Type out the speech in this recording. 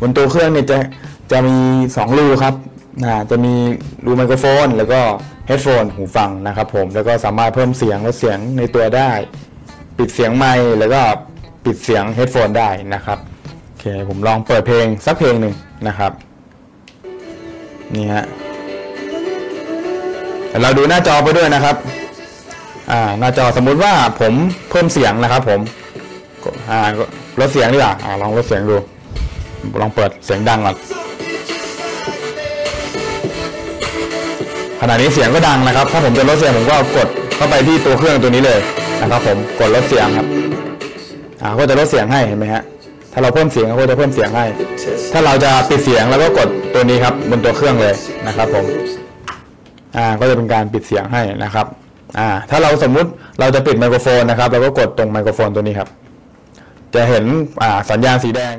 บนตัวเครื่องเนี่ยจะจะมี 2 รูครับนะจะมีรูไมโครโฟน แล้วก็เฮดโฟนหูฟังนะครับผมแล้วก็สามารถเพิ่มเสียงและเสียงในตัวได้ ปิดเสียงไมค์แล้วก็ปิดเสียงเฮดโฟนได้นะครับโอเคผมลองเปิดเพลงสักเพลงหนึ่งนะครับนี่ฮะเราดูหน้าจอไปด้วยนะครับอ่าหน้าจอสมมุติว่าผมเพิ่มเสียงนะครับผมอ่าลดเสียงดีกว่าอ่าลองลดเสียงดู ลองเปิดเสียงดังก่อนขณะนี้เสียงก็ดังนะครับ ถ้าผมจะลดเสียงผมก็กดเข้าไปที่ตัวเครื่องตัวนี้เลยนะครับ ผมกดลดเสียงครับอ่าก็จะลดเสียงให้เห็นไหมฮะถ้าเราเพิ่มเสียงก็จะเพิ่มเสียงให้ ถ้าเราจะปิดเสียงแล้วก็กดตัวนี้ครับ บนตัวเครื่องเลยนะครับผมอ่าก็จะเป็นการปิดเสียงให้นะครับอ่าถ้าเราสมมุติเราจะปิดไมโครโฟนนะครับเราก็กดตรงไมโครโฟนตัวนี้ครับ จะเห็นอ่าสัญญาณสีแดง